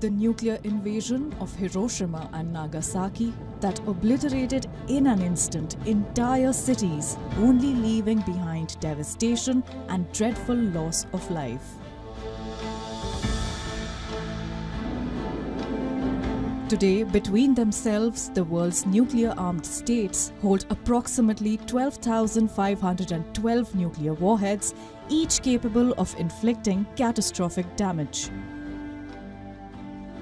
The nuclear invasion of Hiroshima and Nagasaki that obliterated in an instant entire cities, only leaving behind devastation and dreadful loss of life. Today, between themselves, the world's nuclear armed states hold approximately 12,512 nuclear warheads, each capable of inflicting catastrophic damage.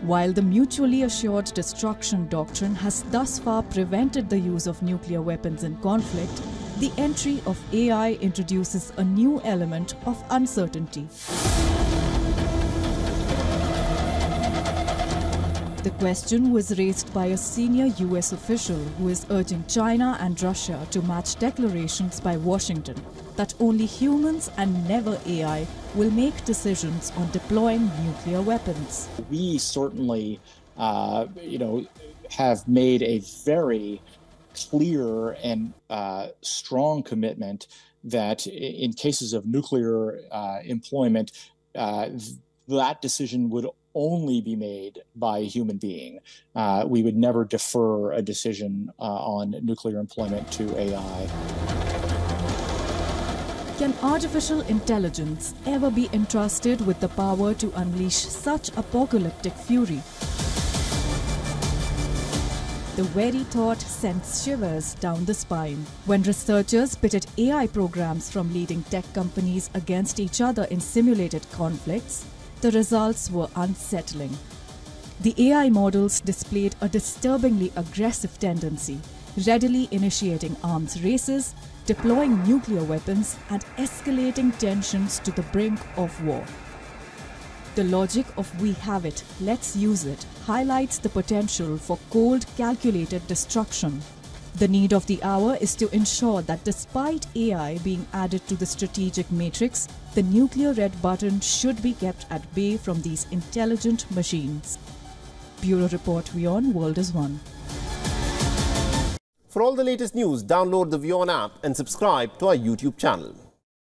While the mutually assured destruction doctrine has thus far prevented the use of nuclear weapons in conflict, the entry of AI introduces a new element of uncertainty. The question was raised by a senior US official who is urging China and Russia to match declarations by Washington that only humans and never AI will make decisions on deploying nuclear weapons. We certainly, uh, you know, have made a very clear and uh, strong commitment that in cases of nuclear uh, employment, uh, that decision would only be made by a human being. Uh, we would never defer a decision uh, on nuclear employment to AI. Can artificial intelligence ever be entrusted with the power to unleash such apocalyptic fury? The very thought sends shivers down the spine. When researchers pitted AI programs from leading tech companies against each other in simulated conflicts, the results were unsettling. The AI models displayed a disturbingly aggressive tendency, readily initiating arms races, deploying nuclear weapons, and escalating tensions to the brink of war. The logic of we have it, let's use it highlights the potential for cold, calculated destruction the need of the hour is to ensure that despite AI being added to the strategic matrix, the nuclear red button should be kept at bay from these intelligent machines. Bureau Report WION World is One. For all the latest news, download the WION app and subscribe to our YouTube channel.